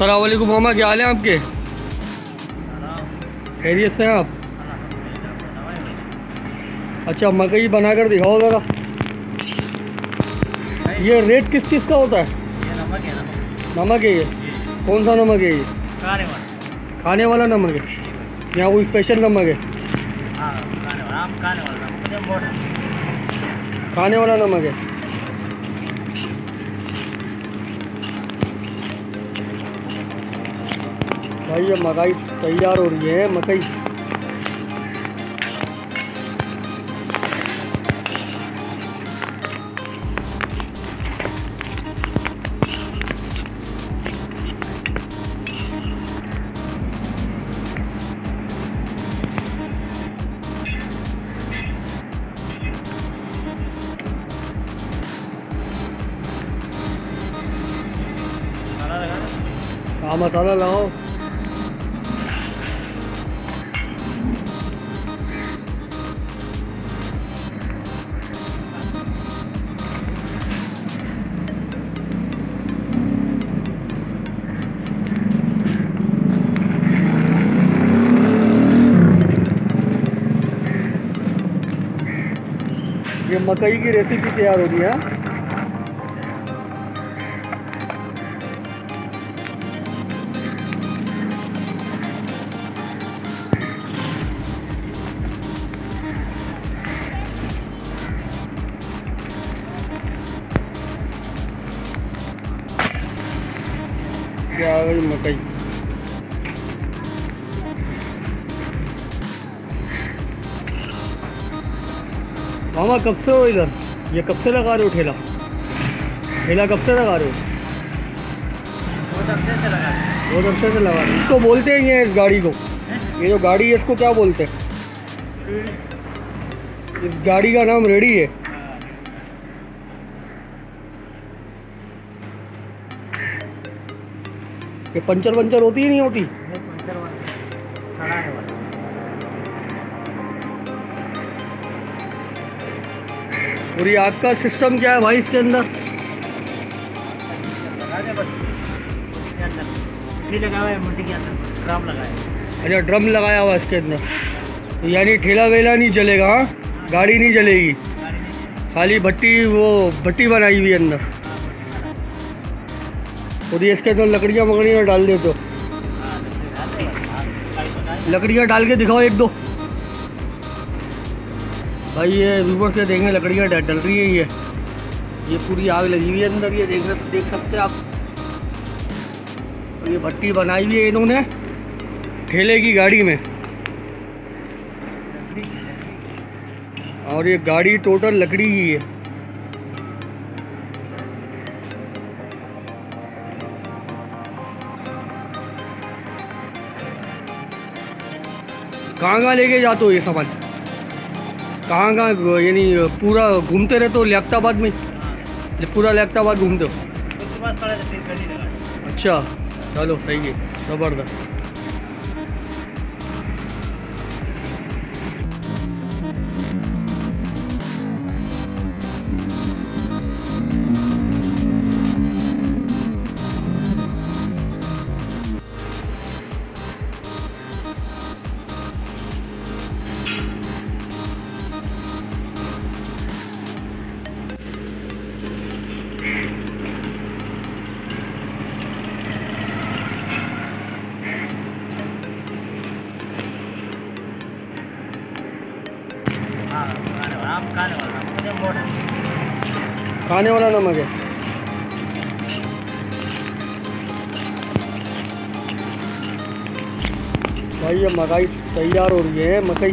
वालेकुम मामा क्या हाल है आपके? खैरियत से हैं आप? अच्छा मकई बना बनाकर दिखाओ ज़रा। ये रेट किस किस का होता है? नमक है ये। कौन सा नमक है ये? खाने वाला नमक है। यहाँ कोई स्पेशल नमक है। खाने वाला नमक है। भाई ये मकई तैयार हो रही है मकई। हाँ मसाला लाओ। मकई की रेसिपी तैयार हो रही है? क्या मकई मामा, कब से हो इधर? ये कब से लगा रहे हो ठेला? ठेला कब से लगा रहे हो? बहुत अरसे से लगा रहे हो? इसको बोलते हैं ये इस गाड़ी को। ये जो गाड़ी है, इसको क्या बोलते हैं? इस गाड़ी का नाम रेडी है। ये पंचर पंचर होती है, नहीं होती? और ये आग का सिस्टम क्या है भाई इसके अंदर? अच्छा ड्रम लगाया हुआ इसके अंदर। तो यानी ठेला वेला नहीं चलेगा हाँ? गाड़ी नहीं चलेगी। खाली भट्टी, वो भट्टी बनाई हुई अंदर। और ये इसके अंदर लकड़ियाँ वकड़ियाँ डाल दे तो लकड़ियाँ डाल के दिखाओ एक दो। भाई, ये व्यूवर से देखेंगे लकड़ियाँ डल रही है ये। ये पूरी आग लगी हुई है अंदर, ये देख देख सकते हैं आप? और ये भट्टी बनाई हुई है इन्होंने, ठेले की गाड़ी में। और ये गाड़ी टोटल लकड़ी की है। कहाँ कहाँ लेके जाते हो ये सामान? कहाँ कहाँ यानी पूरा घूमते रहते हो लियाबाद में? पूरा लियाबाद घूमते हो? अच्छा चलो सही है ज़बरदस्त। खाने वाला नमक है। भाई ये मकई तैयार हो रही है मकई।